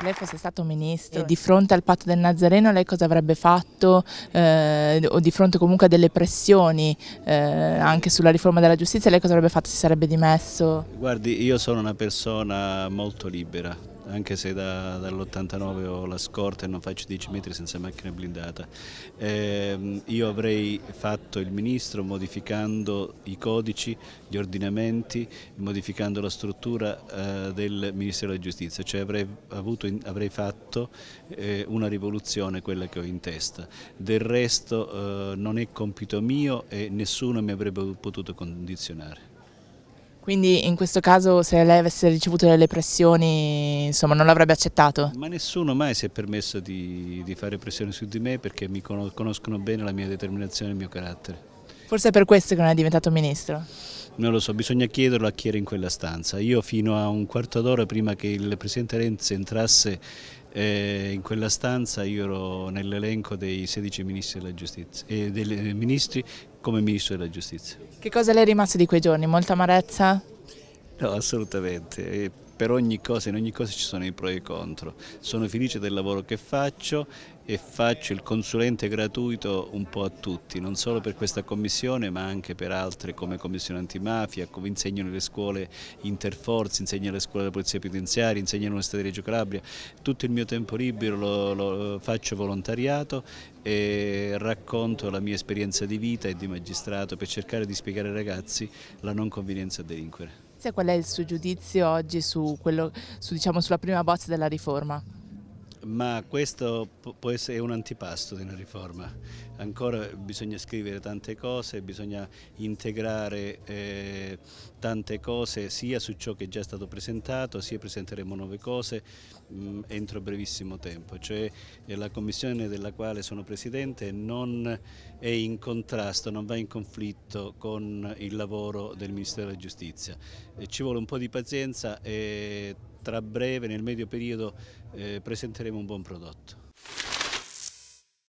Se lei fosse stato ministro, di fronte al patto del Nazareno lei cosa avrebbe fatto eh, o di fronte comunque a delle pressioni eh, anche sulla riforma della giustizia lei cosa avrebbe fatto? Si sarebbe dimesso? Guardi, io sono una persona molto libera, anche se da, dall'89 ho la scorta e non faccio 10 metri senza macchina blindata. Eh, io avrei fatto il ministro modificando i codici, gli ordinamenti, modificando la struttura eh, del Ministero della Giustizia, cioè avrei, avuto, avrei fatto eh, una rivoluzione, quella che ho in testa. Del resto eh, non è compito mio e nessuno mi avrebbe potuto condizionare. Quindi in questo caso se lei avesse ricevuto delle pressioni insomma, non l'avrebbe accettato? Ma nessuno mai si è permesso di, di fare pressioni su di me perché mi conoscono bene la mia determinazione e il mio carattere. Forse è per questo che non è diventato ministro? Non lo so, bisogna chiederlo a chi era in quella stanza. Io fino a un quarto d'ora prima che il Presidente Renzi entrasse eh, in quella stanza io ero nell'elenco dei 16 ministri della giustizia, eh, dei ministri come Ministro della Giustizia. Che cosa le è rimasto di quei giorni? Molta amarezza? No, assolutamente per ogni cosa, in ogni cosa ci sono i pro e i contro. Sono felice del lavoro che faccio e faccio il consulente gratuito un po' a tutti, non solo per questa commissione ma anche per altre come commissione antimafia, come insegno nelle scuole interforze, insegno alle scuole della polizia penitenziaria, insegno all'Università di Reggio Calabria, tutto il mio tempo libero lo, lo faccio volontariato e racconto la mia esperienza di vita e di magistrato per cercare di spiegare ai ragazzi la non convenienza a delinquere. Qual è il suo giudizio oggi su quello, su, diciamo, sulla prima bozza della riforma? Ma questo può essere un antipasto di una riforma. Ancora bisogna scrivere tante cose, bisogna integrare eh, tante cose sia su ciò che è già stato presentato, sia presenteremo nuove cose mh, mm, entro brevissimo tempo. Cioè eh, la commissione della quale sono Presidente non è in contrasto, non va in conflitto con il lavoro del Ministero della Giustizia. E ci vuole un po' di pazienza e tra breve, nel medio periodo, eh, presenteremo un buon prodotto.